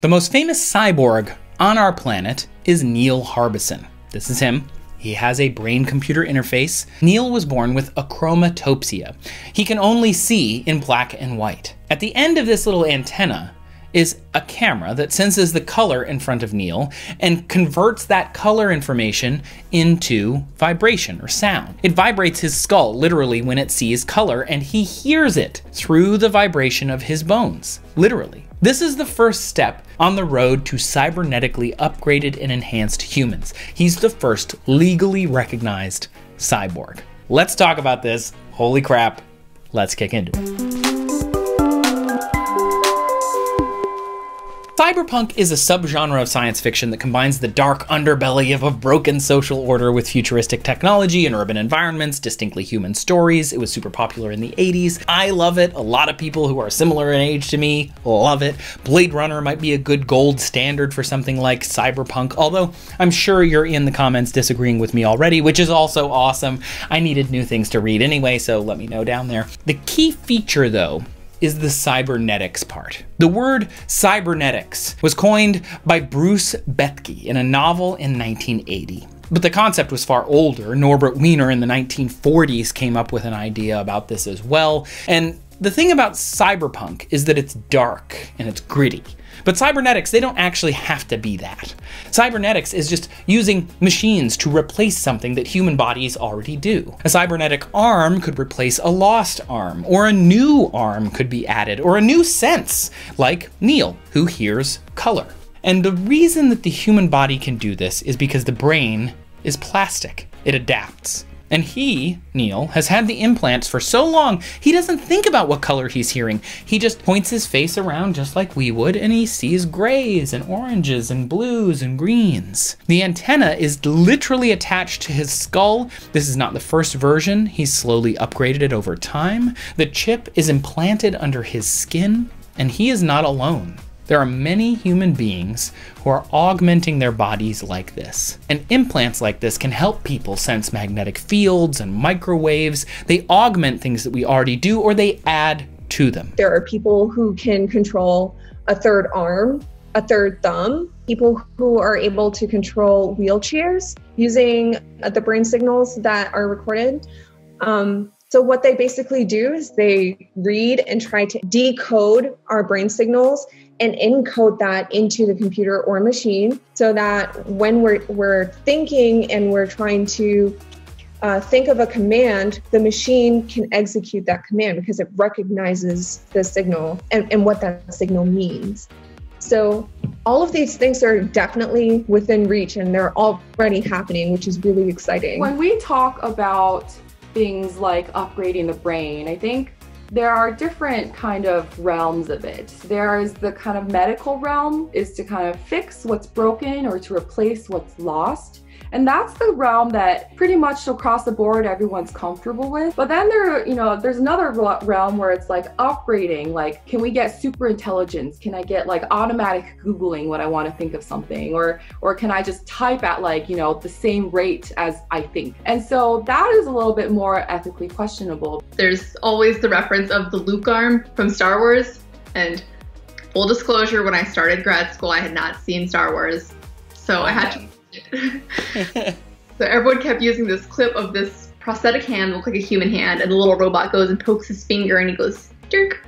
The most famous cyborg on our planet is Neil Harbisson. This is him. He has a brain computer interface. Neil was born with achromatopsia. He can only see in black and white. At the end of this little antenna is a camera that senses the color in front of Neil and converts that color information into vibration or sound. It vibrates his skull literally when it sees color and he hears it through the vibration of his bones, literally. This is the first step on the road to cybernetically upgraded and enhanced humans. He's the first legally recognized cyborg. Let's talk about this. Holy crap. Let's kick into it. Cyberpunk is a subgenre of science fiction that combines the dark underbelly of a broken social order with futuristic technology and urban environments, distinctly human stories. It was super popular in the 80s. I love it. A lot of people who are similar in age to me love it. Blade Runner might be a good gold standard for something like Cyberpunk, although I'm sure you're in the comments disagreeing with me already, which is also awesome. I needed new things to read anyway, so let me know down there. The key feature, though, is the cybernetics part. The word cybernetics was coined by Bruce Bethke in a novel in 1980. But the concept was far older. Norbert Wiener in the 1940s came up with an idea about this as well. And the thing about cyberpunk is that it's dark and it's gritty. But cybernetics, they don't actually have to be that. Cybernetics is just using machines to replace something that human bodies already do. A cybernetic arm could replace a lost arm, or a new arm could be added, or a new sense, like Neil, who hears color. And the reason that the human body can do this is because the brain is plastic. It adapts. And he, Neil, has had the implants for so long, he doesn't think about what color he's hearing. He just points his face around just like we would, and he sees grays and oranges and blues and greens. The antenna is literally attached to his skull. This is not the first version, he's slowly upgraded it over time. The chip is implanted under his skin, and he is not alone. There are many human beings who are augmenting their bodies like this. And implants like this can help people sense magnetic fields and microwaves. They augment things that we already do or they add to them. There are people who can control a third arm, a third thumb, people who are able to control wheelchairs using the brain signals that are recorded. Um, so, what they basically do is they read and try to decode our brain signals and encode that into the computer or machine so that when we're, we're thinking and we're trying to uh, think of a command, the machine can execute that command because it recognizes the signal and, and what that signal means. So, all of these things are definitely within reach and they're already happening, which is really exciting. When we talk about things like upgrading the brain, I think there are different kind of realms of it. There is the kind of medical realm is to kind of fix what's broken or to replace what's lost. And that's the realm that pretty much across the board everyone's comfortable with. But then there, you know, there's another realm where it's like upgrading, like can we get super intelligence? Can I get like automatic googling when I want to think of something or or can I just type at like, you know, the same rate as I think? And so that is a little bit more ethically questionable. There's always the reference of the Luke arm from Star Wars and full disclosure when I started grad school I had not seen Star Wars. So I had to so everyone kept using this clip of this prosthetic hand look like a human hand, and the little robot goes and pokes his finger, and he goes jerk.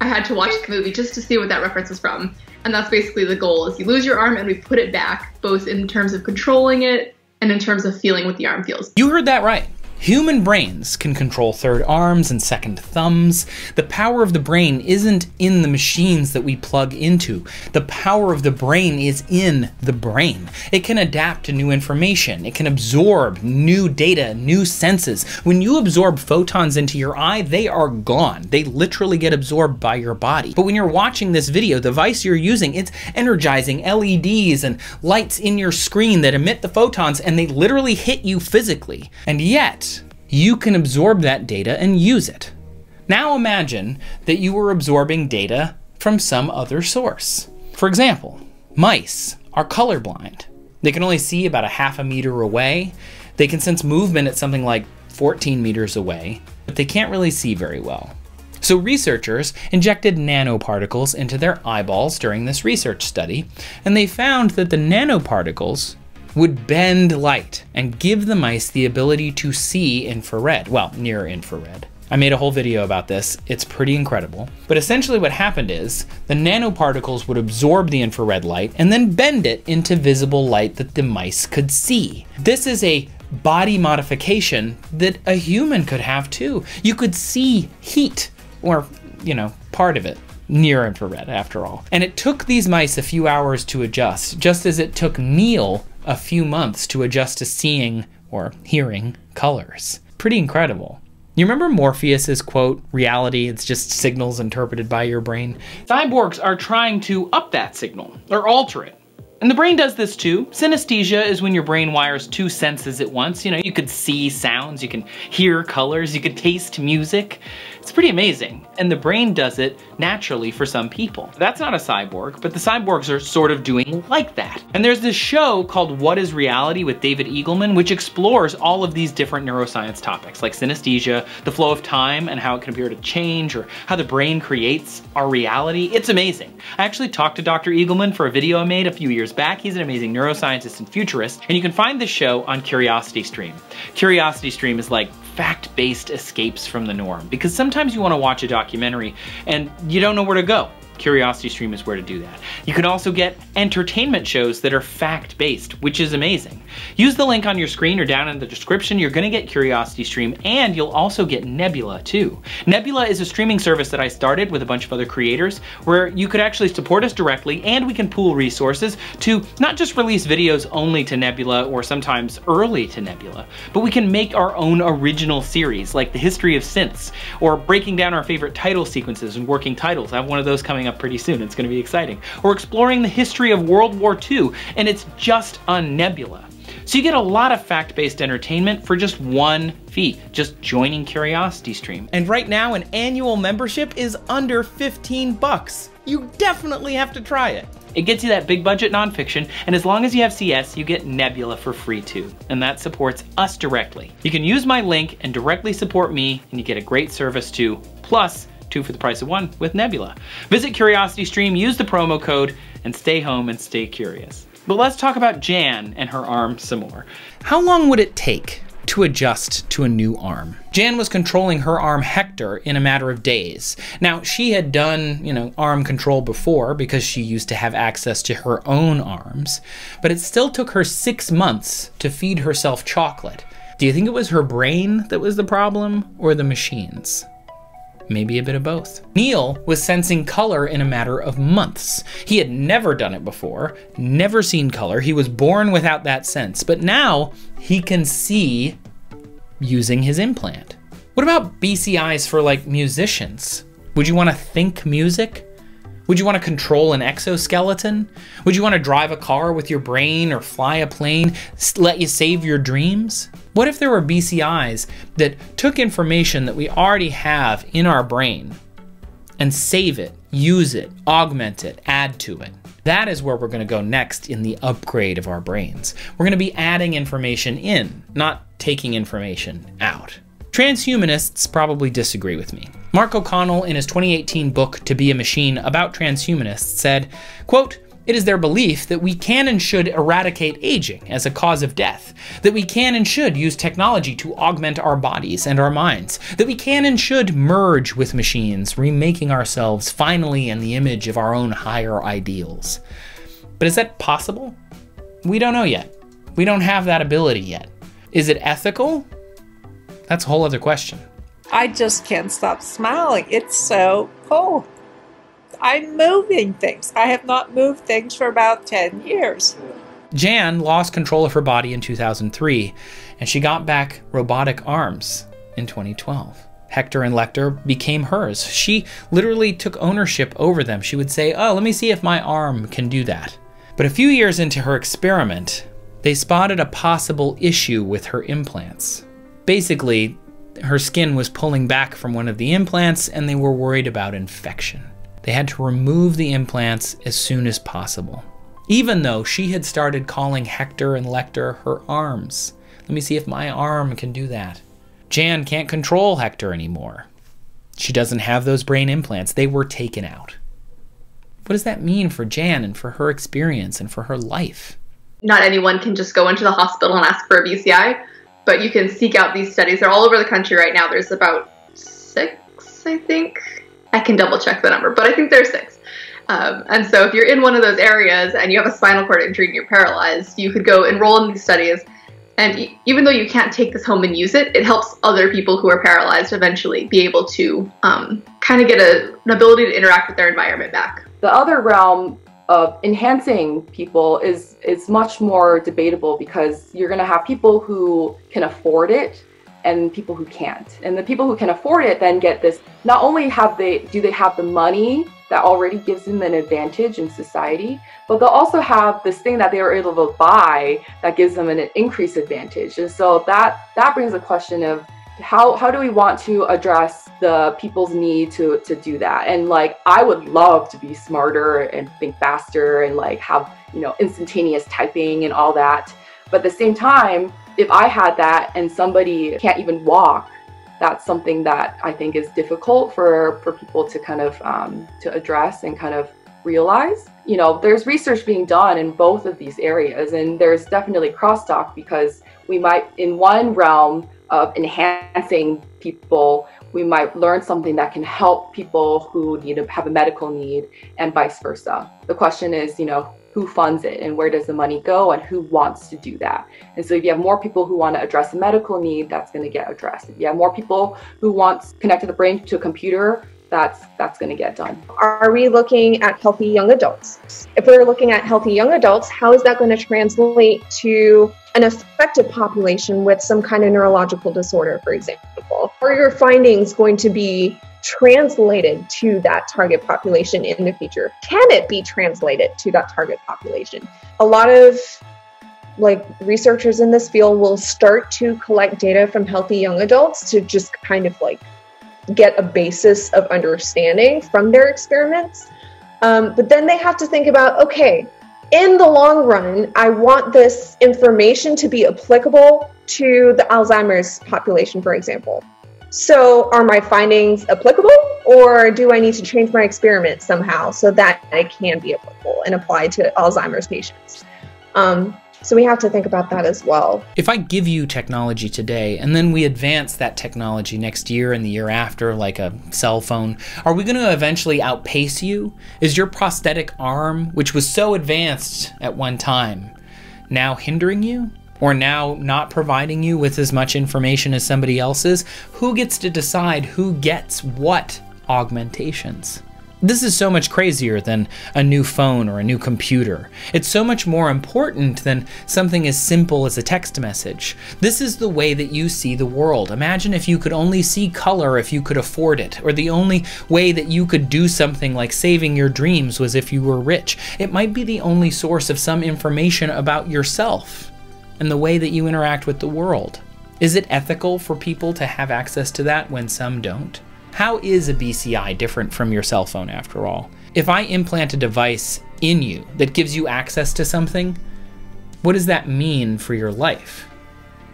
I had to watch the movie just to see what that reference was from, and that's basically the goal: is you lose your arm and we put it back, both in terms of controlling it and in terms of feeling what the arm feels. You heard that right. Human brains can control third arms and second thumbs. The power of the brain isn't in the machines that we plug into. The power of the brain is in the brain. It can adapt to new information. It can absorb new data, new senses. When you absorb photons into your eye, they are gone. They literally get absorbed by your body. But when you're watching this video, the device you're using, it's energizing LEDs and lights in your screen that emit the photons and they literally hit you physically. And yet, you can absorb that data and use it. Now imagine that you were absorbing data from some other source. For example, mice are colorblind. They can only see about a half a meter away. They can sense movement at something like 14 meters away, but they can't really see very well. So researchers injected nanoparticles into their eyeballs during this research study, and they found that the nanoparticles would bend light and give the mice the ability to see infrared, well, near infrared. I made a whole video about this. It's pretty incredible. But essentially what happened is the nanoparticles would absorb the infrared light and then bend it into visible light that the mice could see. This is a body modification that a human could have too. You could see heat or, you know, part of it near infrared after all. And it took these mice a few hours to adjust, just as it took Neil a few months to adjust to seeing or hearing colors. Pretty incredible. You remember Morpheus's quote, reality, it's just signals interpreted by your brain? Cyborgs are trying to up that signal, or alter it. And the brain does this too. Synesthesia is when your brain wires two senses at once. You know, you could see sounds, you can hear colors, you could taste music. It's pretty amazing. And the brain does it naturally for some people. That's not a cyborg, but the cyborgs are sort of doing like that. And there's this show called What is Reality with David Eagleman, which explores all of these different neuroscience topics, like synesthesia, the flow of time and how it can appear to change, or how the brain creates our reality. It's amazing. I actually talked to Dr. Eagleman for a video I made a few years back. He's an amazing neuroscientist and futurist, and you can find this show on Curiosity Stream. Curiosity Stream is like fact-based escapes from the norm because sometimes you want to watch a documentary and you don't know where to go. Curiosity Stream is where to do that. You can also get entertainment shows that are fact-based, which is amazing. Use the link on your screen or down in the description. You're gonna get Curiosity Stream and you'll also get Nebula too. Nebula is a streaming service that I started with a bunch of other creators where you could actually support us directly and we can pool resources to not just release videos only to Nebula or sometimes early to Nebula, but we can make our own original series like the history of synths or breaking down our favorite title sequences and working titles. I have one of those coming up pretty soon. It's going to be exciting. Or exploring the history of World War II, and it's just on Nebula. So you get a lot of fact-based entertainment for just one fee, just joining Curiosity Stream. And right now, an annual membership is under 15 bucks. You definitely have to try it. It gets you that big budget nonfiction, and as long as you have CS, you get Nebula for free too, and that supports us directly. You can use my link and directly support me, and you get a great service too. Plus, two for the price of one with Nebula. Visit CuriosityStream, use the promo code, and stay home and stay curious. But let's talk about Jan and her arm some more. How long would it take to adjust to a new arm. Jan was controlling her arm Hector in a matter of days. Now, she had done, you know, arm control before because she used to have access to her own arms, but it still took her six months to feed herself chocolate. Do you think it was her brain that was the problem or the machines? Maybe a bit of both. Neil was sensing color in a matter of months. He had never done it before, never seen color. He was born without that sense, but now he can see using his implant. What about BCIs for like musicians? Would you want to think music? Would you want to control an exoskeleton? Would you want to drive a car with your brain or fly a plane, let you save your dreams? What if there were BCIs that took information that we already have in our brain and save it, use it, augment it, add to it? That is where we're going to go next in the upgrade of our brains. We're going to be adding information in, not taking information out. Transhumanists probably disagree with me. Mark O'Connell, in his 2018 book To Be a Machine about transhumanists, said, quote, it is their belief that we can and should eradicate aging as a cause of death, that we can and should use technology to augment our bodies and our minds, that we can and should merge with machines, remaking ourselves finally in the image of our own higher ideals. But is that possible? We don't know yet. We don't have that ability yet. Is it ethical? That's a whole other question. I just can't stop smiling. It's so cool. I'm moving things. I have not moved things for about 10 years. Jan lost control of her body in 2003, and she got back robotic arms in 2012. Hector and Lecter became hers. She literally took ownership over them. She would say, Oh, let me see if my arm can do that. But a few years into her experiment, they spotted a possible issue with her implants. Basically, her skin was pulling back from one of the implants, and they were worried about infection. They had to remove the implants as soon as possible. Even though she had started calling Hector and Lecter her arms. Let me see if my arm can do that. Jan can't control Hector anymore. She doesn't have those brain implants. They were taken out. What does that mean for Jan and for her experience and for her life? Not anyone can just go into the hospital and ask for a BCI, but you can seek out these studies. They're all over the country right now. There's about six, I think. I can double check the number, but I think there's six. Um, and so if you're in one of those areas and you have a spinal cord injury and you're paralyzed, you could go enroll in these studies. And e- even though you can't take this home and use it, it helps other people who are paralyzed eventually be able to um, kind of get a, an ability to interact with their environment back. The other realm of enhancing people is is much more debatable because you're going to have people who can afford it and people who can't. And the people who can afford it then get this not only have they do they have the money that already gives them an advantage in society, but they'll also have this thing that they are able to buy that gives them an increased advantage. And so that that brings a question of how how do we want to address the people's need to to do that and like i would love to be smarter and think faster and like have you know instantaneous typing and all that but at the same time if i had that and somebody can't even walk that's something that i think is difficult for for people to kind of um, to address and kind of realize you know there's research being done in both of these areas and there's definitely crosstalk because we might in one realm of enhancing people, we might learn something that can help people who need to have a medical need and vice versa. The question is, you know, who funds it and where does the money go and who wants to do that. And so if you have more people who want to address a medical need, that's going to get addressed. If you have more people who want to connect the brain to a computer, that's that's going to get done. Are we looking at healthy young adults? If we're looking at healthy young adults, how is that going to translate to an affected population with some kind of neurological disorder, for example? Are your findings going to be translated to that target population in the future? Can it be translated to that target population? A lot of like researchers in this field will start to collect data from healthy young adults to just kind of like get a basis of understanding from their experiments. Um, but then they have to think about okay, in the long run, I want this information to be applicable to the Alzheimer's population, for example. So, are my findings applicable, or do I need to change my experiment somehow so that it can be applicable and applied to Alzheimer's patients? Um, so we have to think about that as well. If I give you technology today and then we advance that technology next year and the year after, like a cell phone, are we going to eventually outpace you? Is your prosthetic arm, which was so advanced at one time, now hindering you? Or now not providing you with as much information as somebody else's? Who gets to decide who gets what augmentations? This is so much crazier than a new phone or a new computer. It's so much more important than something as simple as a text message. This is the way that you see the world. Imagine if you could only see color if you could afford it, or the only way that you could do something like saving your dreams was if you were rich. It might be the only source of some information about yourself and the way that you interact with the world. Is it ethical for people to have access to that when some don't? How is a BCI different from your cell phone after all? If I implant a device in you that gives you access to something, what does that mean for your life?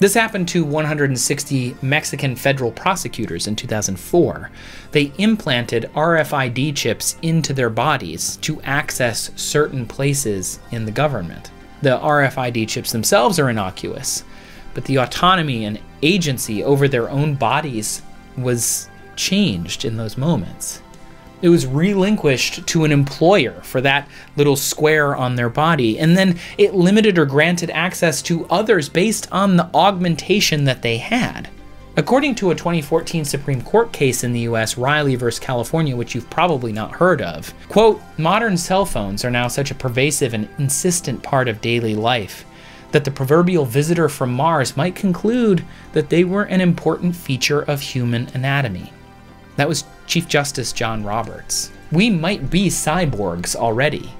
This happened to 160 Mexican federal prosecutors in 2004. They implanted RFID chips into their bodies to access certain places in the government. The RFID chips themselves are innocuous, but the autonomy and agency over their own bodies was changed in those moments. It was relinquished to an employer for that little square on their body, and then it limited or granted access to others based on the augmentation that they had. According to a 2014 Supreme Court case in the US, Riley versus California, which you've probably not heard of, quote, modern cell phones are now such a pervasive and insistent part of daily life that the proverbial visitor from Mars might conclude that they were an important feature of human anatomy. That was Chief Justice John Roberts. We might be cyborgs already,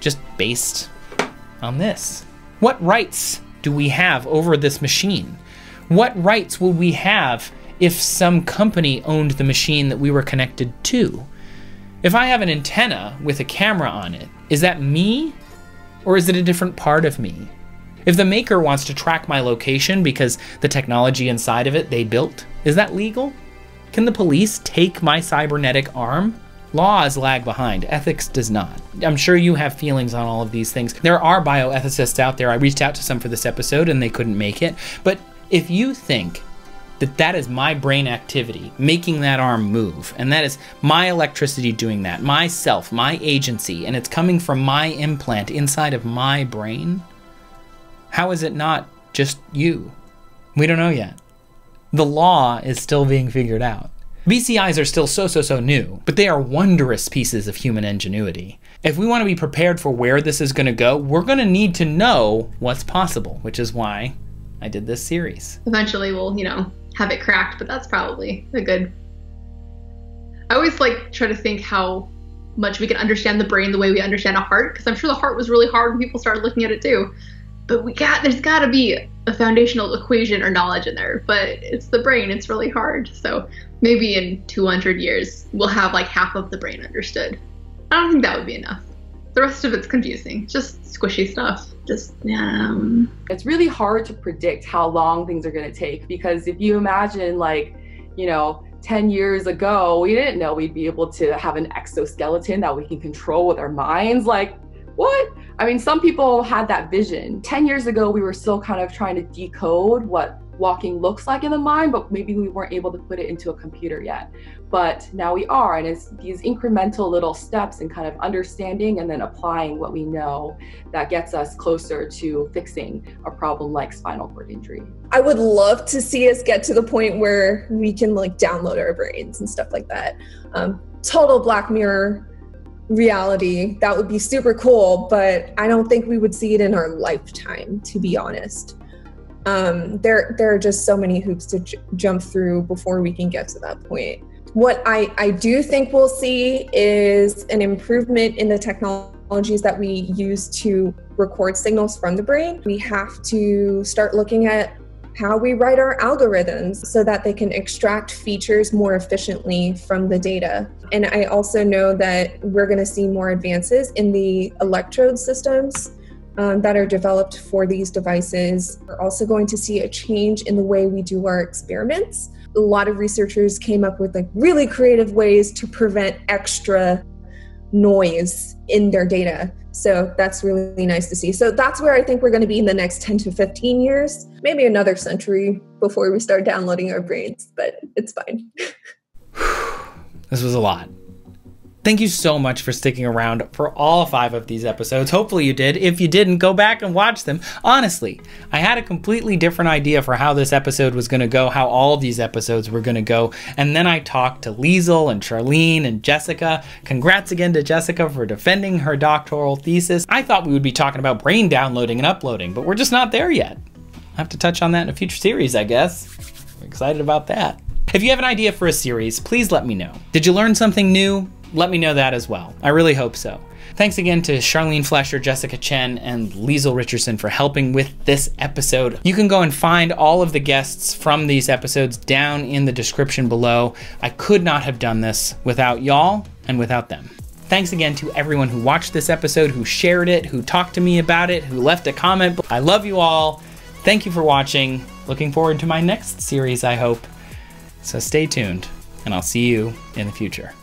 just based on this. What rights do we have over this machine? What rights would we have if some company owned the machine that we were connected to? If I have an antenna with a camera on it, is that me or is it a different part of me? If the maker wants to track my location because the technology inside of it they built, is that legal? Can the police take my cybernetic arm? Laws lag behind, ethics does not. I'm sure you have feelings on all of these things. There are bioethicists out there. I reached out to some for this episode and they couldn't make it. But if you think that that is my brain activity making that arm move and that is my electricity doing that myself my agency and it's coming from my implant inside of my brain how is it not just you? We don't know yet. The law is still being figured out. BCIs are still so, so, so new, but they are wondrous pieces of human ingenuity. If we want to be prepared for where this is going to go, we're going to need to know what's possible, which is why I did this series. Eventually, we'll, you know, have it cracked, but that's probably a good. I always like try to think how much we can understand the brain the way we understand a heart, because I'm sure the heart was really hard when people started looking at it too. But we got there's got to be a foundational equation or knowledge in there, but it's the brain. It's really hard. So maybe in 200 years we'll have like half of the brain understood. I don't think that would be enough. The rest of it's confusing, just squishy stuff. Just um. It's really hard to predict how long things are going to take because if you imagine like, you know, 10 years ago, we didn't know we'd be able to have an exoskeleton that we can control with our minds. Like, what? I mean, some people had that vision. 10 years ago, we were still kind of trying to decode what walking looks like in the mind, but maybe we weren't able to put it into a computer yet. But now we are, and it's these incremental little steps and kind of understanding and then applying what we know that gets us closer to fixing a problem like spinal cord injury. I would love to see us get to the point where we can like download our brains and stuff like that. Um, total Black Mirror reality. That would be super cool, but I don't think we would see it in our lifetime, to be honest. Um, there, there are just so many hoops to j- jump through before we can get to that point. What I, I do think we'll see is an improvement in the technologies that we use to record signals from the brain. We have to start looking at how we write our algorithms so that they can extract features more efficiently from the data. And I also know that we're going to see more advances in the electrode systems um, that are developed for these devices. We're also going to see a change in the way we do our experiments. A lot of researchers came up with like really creative ways to prevent extra noise in their data. So that's really nice to see. So that's where I think we're going to be in the next 10 to 15 years, maybe another century before we start downloading our brains, but it's fine. this was a lot. Thank you so much for sticking around for all five of these episodes. Hopefully, you did. If you didn't, go back and watch them. Honestly, I had a completely different idea for how this episode was going to go, how all these episodes were going to go. And then I talked to Liesl and Sharlene and Jessica. Congrats again to Jessica for defending her doctoral thesis. I thought we would be talking about brain downloading and uploading, but we're just not there yet. I have to touch on that in a future series, I guess. I'm excited about that. If you have an idea for a series, please let me know. Did you learn something new? Let me know that as well. I really hope so. Thanks again to Sharlene Flesher, Jessica Chen, and Liesl Richardson for helping with this episode. You can go and find all of the guests from these episodes down in the description below. I could not have done this without y'all and without them. Thanks again to everyone who watched this episode, who shared it, who talked to me about it, who left a comment. I love you all. Thank you for watching. Looking forward to my next series, I hope. So stay tuned, and I'll see you in the future.